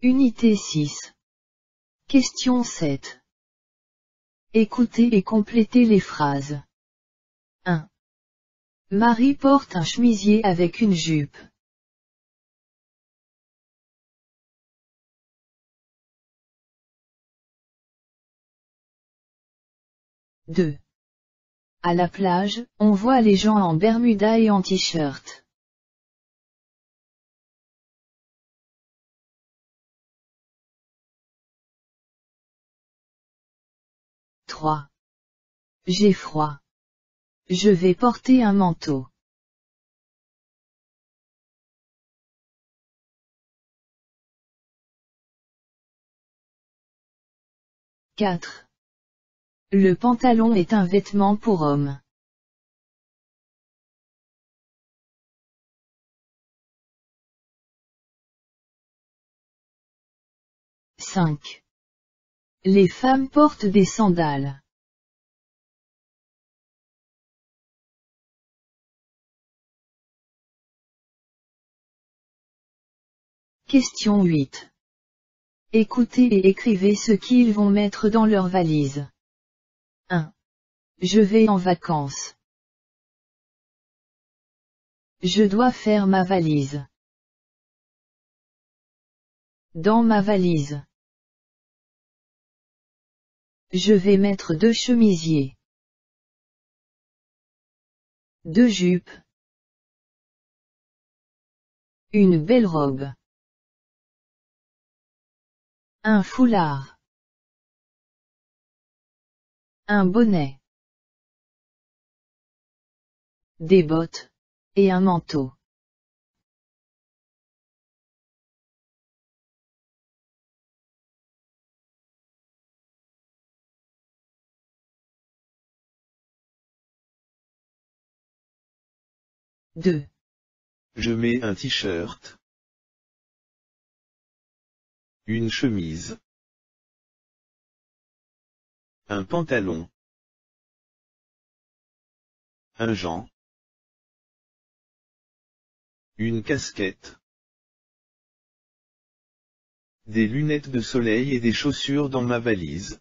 Unité 6. Question 7. Écoutez et complétez les phrases. 1. Marie porte un chemisier avec une jupe. 2. À la plage, on voit les gens en bermuda et en t-shirt. 3. J'ai froid. Je vais porter un manteau. 4. Le pantalon est un vêtement pour homme. Cinq. Les femmes portent des sandales. Question 8. Écoutez et écrivez ce qu'ils vont mettre dans leur valise. 1. Je vais en vacances. Je dois faire ma valise. Dans ma valise. Je vais mettre deux chemisiers. Deux jupes. Une belle robe. Un foulard. Un bonnet. Des bottes. Et un manteau. Deux. Je mets un t-shirt. Une chemise. Un pantalon. Un Jean. Une casquette. Des lunettes de soleil et des chaussures dans ma valise.